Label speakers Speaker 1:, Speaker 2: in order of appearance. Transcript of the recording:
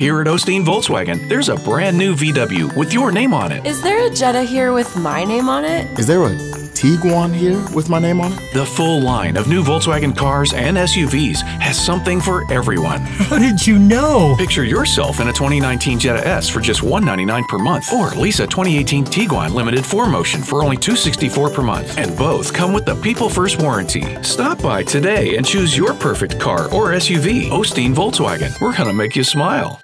Speaker 1: Here at O'Steen Volkswagen, there's a brand new VW with your name on it.
Speaker 2: Is there a Jetta here with my name on it?
Speaker 3: Is there a Tiguan here with my name on it?
Speaker 1: The full line of new Volkswagen cars and SUVs has something for everyone.
Speaker 4: How did you know?
Speaker 1: Picture yourself in a 2019 Jetta S for just $199 per month, or lease a 2018 Tiguan Limited 4Motion for only $264 per month. And both come with the People First warranty. Stop by today and choose your perfect car or SUV. O'Steen Volkswagen. We're gonna make you smile.